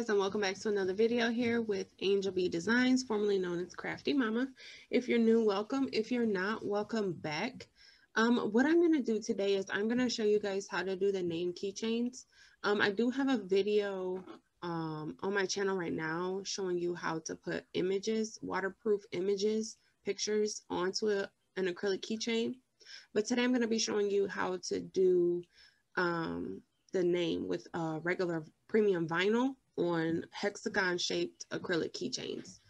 guys and welcome back to another video here with Angel B Designs, formerly known as Crafty Mama. If you're new, welcome. If you're not, welcome back. Um, what I'm going to do today is I'm going to show you guys how to do the name keychains. Um, I do have a video um, on my channel right now showing you how to put images, waterproof images, pictures onto a, an acrylic keychain. But today I'm going to be showing you how to do um, the name with a regular premium vinyl on hexagon shaped acrylic keychains.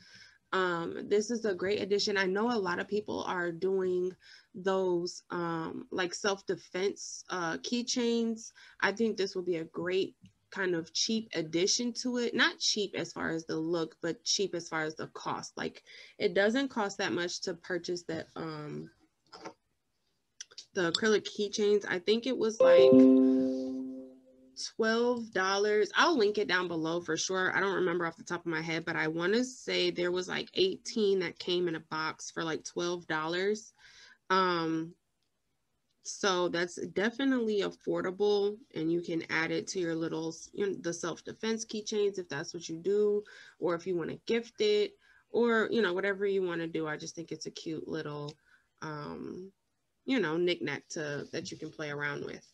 Um, this is a great addition. I know a lot of people are doing those um, like self-defense uh, keychains. I think this will be a great kind of cheap addition to it. Not cheap as far as the look, but cheap as far as the cost. Like it doesn't cost that much to purchase that um, the acrylic keychains. I think it was like $12. I'll link it down below for sure. I don't remember off the top of my head, but I want to say there was like 18 that came in a box for like $12. Um, so that's definitely affordable and you can add it to your little, you know, the self-defense keychains if that's what you do, or if you want to gift it or, you know, whatever you want to do. I just think it's a cute little, um, you know, knickknack to that you can play around with.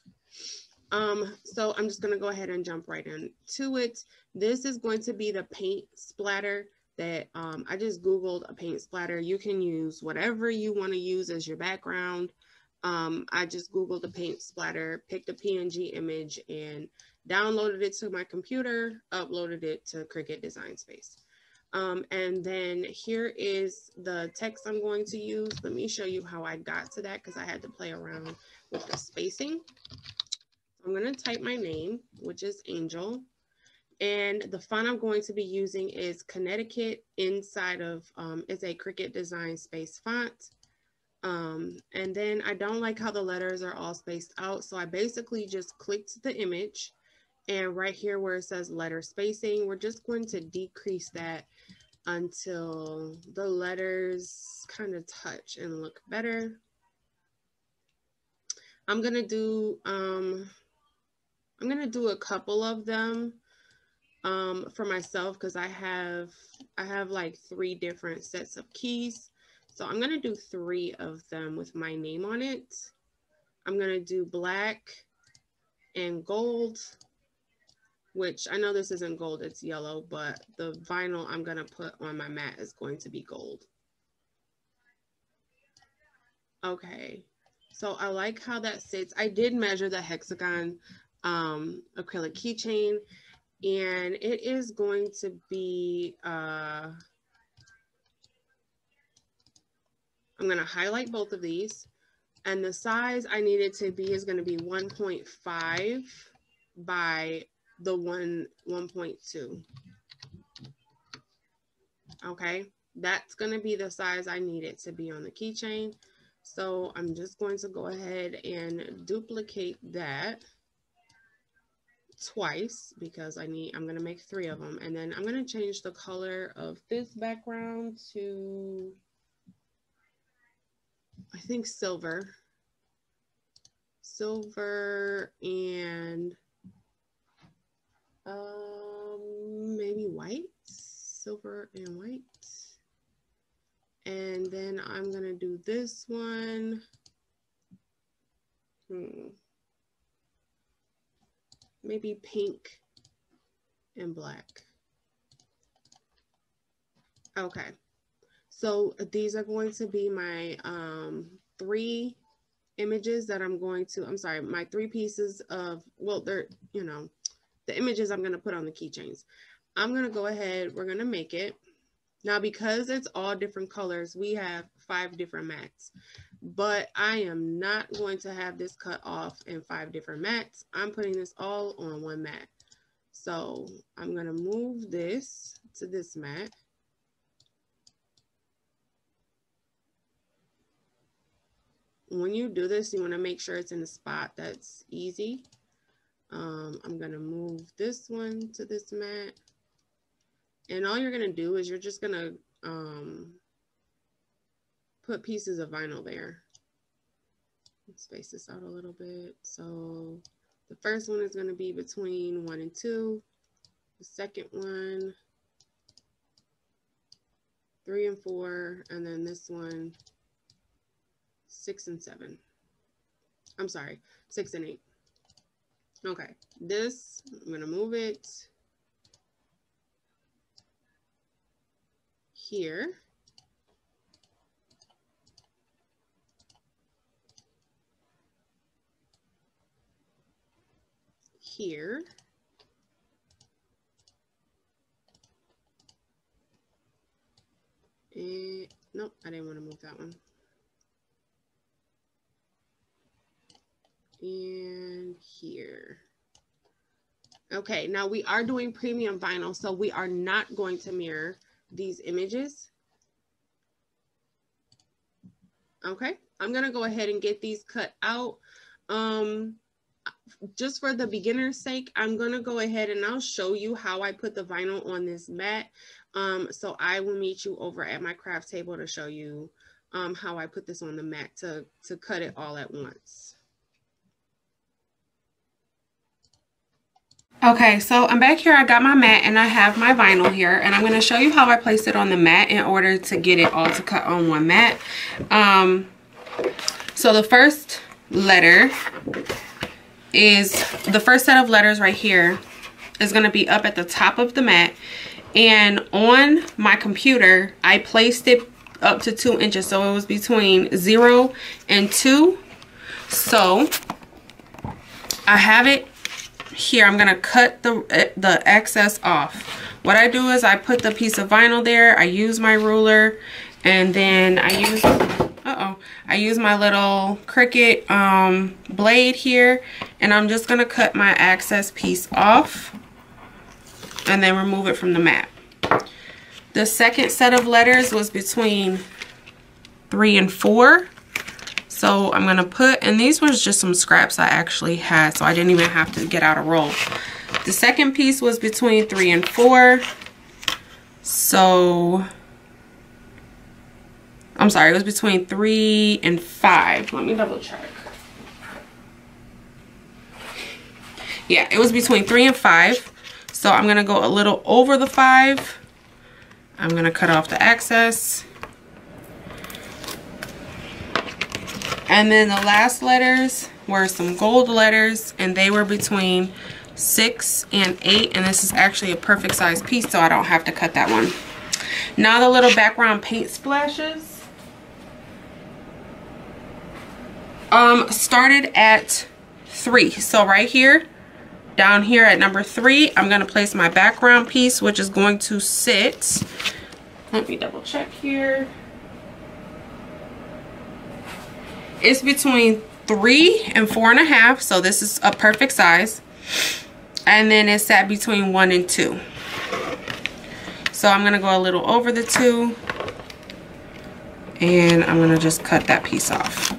Um, so I'm just gonna go ahead and jump right into it. This is going to be the paint splatter that um, I just Googled a paint splatter. You can use whatever you wanna use as your background. Um, I just Googled a paint splatter, picked a PNG image and downloaded it to my computer, uploaded it to Cricut Design Space. Um, and then here is the text I'm going to use. Let me show you how I got to that because I had to play around with the spacing. I'm going to type my name, which is Angel. And the font I'm going to be using is Connecticut inside of, um, it's a Cricut Design Space font. Um, and then I don't like how the letters are all spaced out. So I basically just clicked the image and right here where it says letter spacing, we're just going to decrease that until the letters kind of touch and look better. I'm gonna do, um, I'm going to do a couple of them um, for myself because I have, I have like three different sets of keys. So I'm going to do three of them with my name on it. I'm going to do black and gold, which I know this isn't gold, it's yellow, but the vinyl I'm going to put on my mat is going to be gold. Okay, so I like how that sits. I did measure the hexagon um, acrylic keychain. And it is going to be, uh, I'm going to highlight both of these. And the size I need it to be is going to be 1.5 by the 1, 1.2. Okay, that's going to be the size I need it to be on the keychain. So I'm just going to go ahead and duplicate that twice because I need, I'm going to make three of them. And then I'm going to change the color of this background to, I think silver. Silver and um, maybe white, silver and white. And then I'm going to do this one. Hmm maybe pink and black. Okay, so these are going to be my um, three images that I'm going to, I'm sorry, my three pieces of, well, they're, you know, the images I'm going to put on the keychains. I'm going to go ahead, we're going to make it. Now, because it's all different colors, we have five different mats but I am not going to have this cut off in five different mats. I'm putting this all on one mat. So I'm going to move this to this mat. When you do this, you want to make sure it's in a spot that's easy. Um, I'm going to move this one to this mat. And all you're going to do is you're just going to um, put pieces of vinyl there. Space this out a little bit. So the first one is going to be between one and two. the second one, three and four, and then this one, six and seven. I'm sorry, six and eight. Okay, this, I'm gonna move it here. Here. And nope, I didn't want to move that one. And here. Okay, now we are doing premium vinyl, so we are not going to mirror these images. Okay, I'm gonna go ahead and get these cut out. Um, just for the beginner's sake, I'm gonna go ahead and I'll show you how I put the vinyl on this mat. Um, so I will meet you over at my craft table to show you um, how I put this on the mat to, to cut it all at once. Okay, so I'm back here. I got my mat and I have my vinyl here and I'm going to show you how I place it on the mat in order to get it all to cut on one mat. Um, so the first letter is the first set of letters right here is going to be up at the top of the mat. And on my computer I placed it up to two inches so it was between zero and two. So I have it here. I'm gonna cut the the excess off. What I do is I put the piece of vinyl there I use my ruler and then I use I use my little Cricut um, blade here and I'm just gonna cut my access piece off and then remove it from the mat the second set of letters was between three and four so I'm going to put, and these was just some scraps I actually had, so I didn't even have to get out a roll. The second piece was between three and four. So, I'm sorry, it was between three and five. Let me double check. Yeah, it was between three and five. So I'm to go a little over the five. I'm to cut off the excess. And then the last letters were some gold letters and they were between six and eight. And this is actually a perfect size piece so I don't have to cut that one. Now the little background paint splashes. Um, started at three. So right here, down here at number three, I'm going to place my background piece, which is going to sit. Let me double check here. It's between three and four and a half. So this is a perfect size. And then it's at between one and two. So I'm going to go a little over the two. And I'm going to just cut that piece off.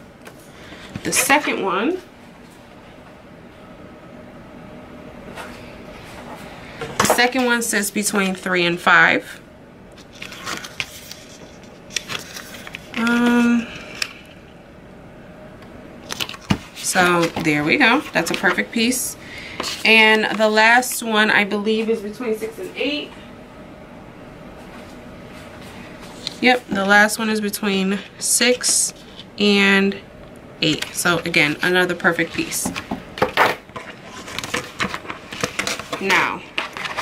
The second one. The second one says between three and five. Um, So there we go. That's a perfect piece. And the last one I believe is between six and eight. Yep, the last one is between six and eight. So again, another perfect piece. Now,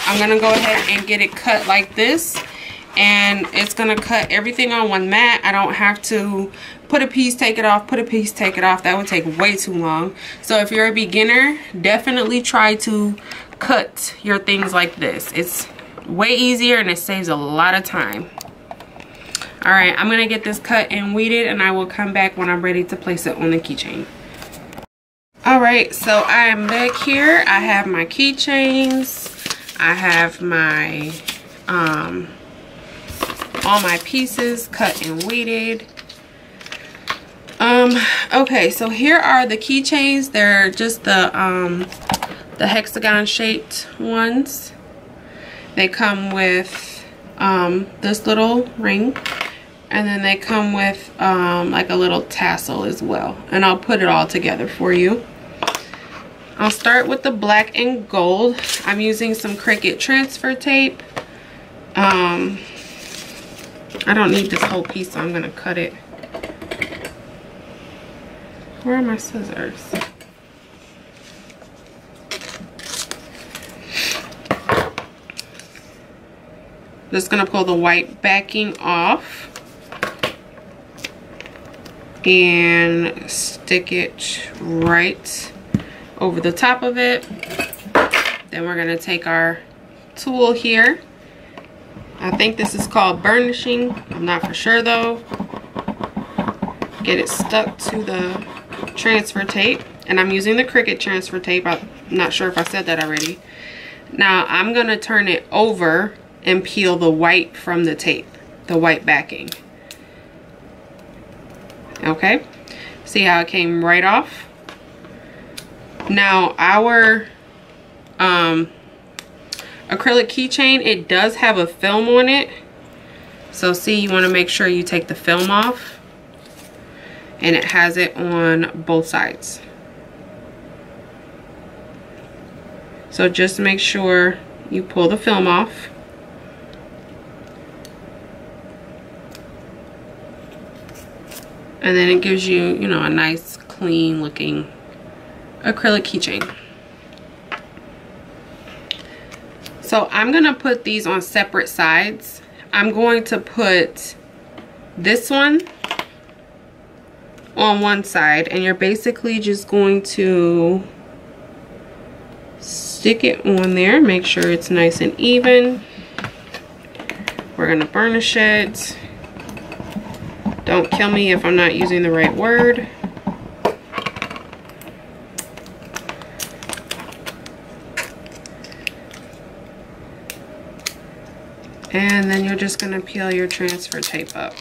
I'm gonna go ahead and get it cut like this and it's gonna cut everything on one mat. I don't have to put a piece take it off put a piece take it off. That would take way too long. So if you're a beginner definitely try to cut your things like this. It's way easier and it saves a lot of time all right I'm gonna get this cut and weeded and I will come back when I'm ready to place it on the keychain. All right so I am back here. I have my keychains. I have my um all my pieces cut and weeded. Um okay so here are the keychains. They're just the um the hexagon shaped ones. They come with um this little ring and then they come with um like a little tassel as well and I'll put it all together for you I'll start with the black and gold. I'm using some Cricut transfer tape. Um, I don't need this whole piece, so I'm going to cut it. Where are my scissors? Just to pull the white backing off and stick it right over the top of it. Then we're going to take our tool here. I think this is called burnishing. I'm not for sure though. Get it stuck to the transfer tape. And I'm using the Cricut transfer tape. I'm not sure if I said that already. Now I'm going to turn it over and peel the white from the tape. The white backing. Okay. See how it came right off? Now our um, acrylic keychain, it does have a film on it. So see, you want to make sure you take the film off. And it has it on both sides. So just make sure you pull the film off. And then it gives you, you know, a nice clean looking acrylic keychain. So I'm going to put these on separate sides. I'm going to put this one on one side and you're basically just going to stick it on there. Make sure it's nice and even. We're going to burnish it. Don't kill me if I'm not using the right word. And then you're just going to peel your transfer tape up.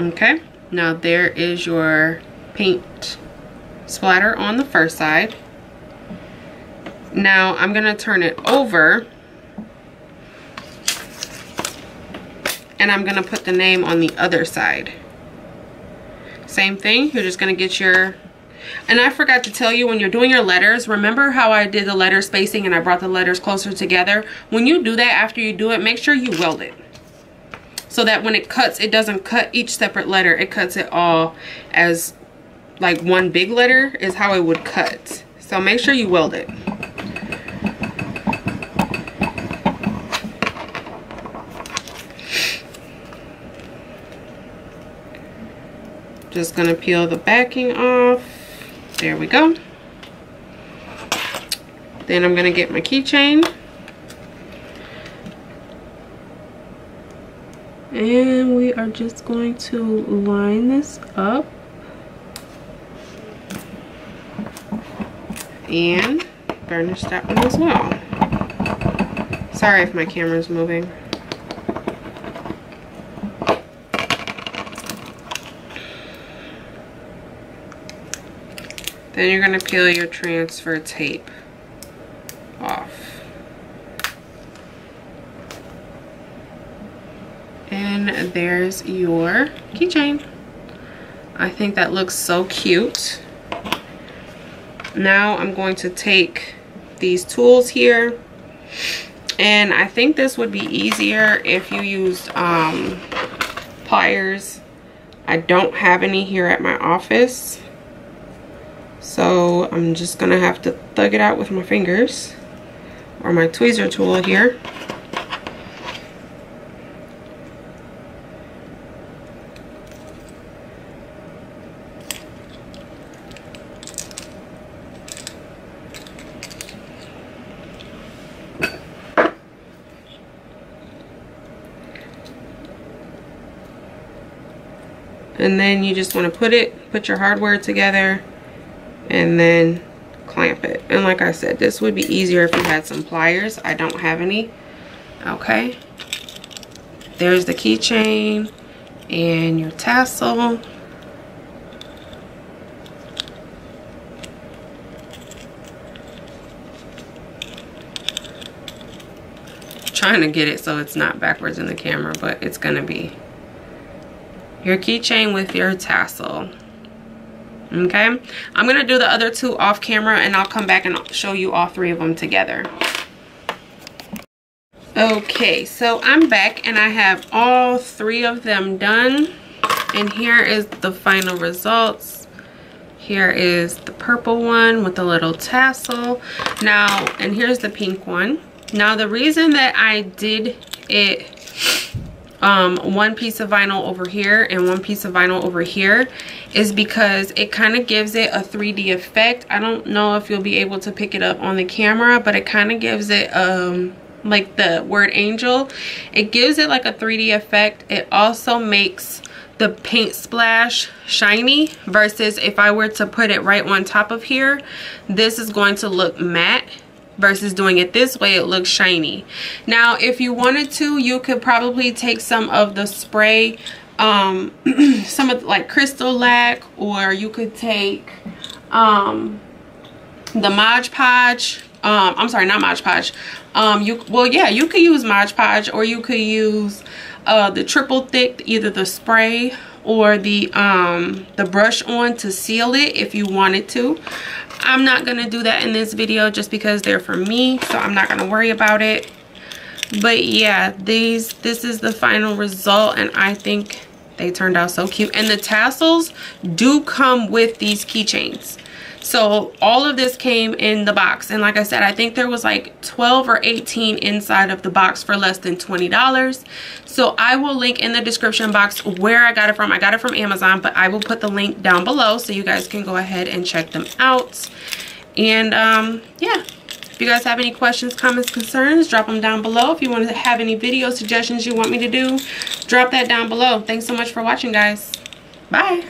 Okay, now there is your paint splatter on the first side. Now I'm going to turn it over and I'm to put the name on the other side. Same thing, you're just to get your and I forgot to tell you, when you're doing your letters, remember how I did the letter spacing and I brought the letters closer together? When you do that, after you do it, make sure you weld it. So that when it cuts, it doesn't cut each separate letter. It cuts it all as like one big letter is how it would cut. So make sure you weld it. Just gonna peel the backing off. There we go. Then I'm going to get my keychain. And we are just going to line this up. And burnish that one as well. Sorry if my camera's moving. Then you're going to peel your transfer tape off. And there's your keychain. I think that looks so cute. Now I'm going to take these tools here and I think this would be easier if you used um, pliers. I don't have any here at my office. So I'm just to have to thug it out with my fingers or my tweezer tool here. and then you just want to put it put your hardware together and then clamp it. And like I said this would be easier if you had some pliers. I don't have any. Okay. There's the keychain and your tassel. Trying to get it so it's not backwards in the camera but it's gonna be your keychain with your tassel okay? I'm gonna do the other two off camera and i'll come back and show you all three of them together. Okay so i'm back and i have all three of them done. And here is the final results. Here is the purple one with the little tassel. Now and here's the pink one. Now the reason that i did it um, one piece of vinyl over here and one piece of vinyl over here is because it kind of gives it a 3D effect. I don't know if you'll be able to pick it up on the camera, but it kind of gives it um, like the word angel. It gives it like a 3D effect. It also makes the paint splash shiny versus if I were to put it right on top of here, this is going to look matte versus doing it this way it looks shiny. Now if you wanted to you could probably take some of the spray um some of like crystal lac or you could take um the Mod Podge um I'm sorry not Mod Podge. Um you well yeah you could use Mod Podge or you could use uh the triple thick either the spray or the um the brush on to seal it if you wanted to I'm not going to do that in this video just because they're for me. So I'm not going to worry about it. But yeah, these this is the final result. And I think they turned out so cute. And the tassels do come with these keychains. So all of this came in the box. And like I said, I think there was like 12 or 18 inside of the box for less than $20. So I will link in the description box where I got it from. I got it from Amazon, but I will put the link down below so you guys can go ahead and check them out. And um, yeah, if you guys have any questions, comments, concerns, drop them down below. If you want to have any video suggestions you want me to do, drop that down below. Thanks so much for watching, guys. Bye.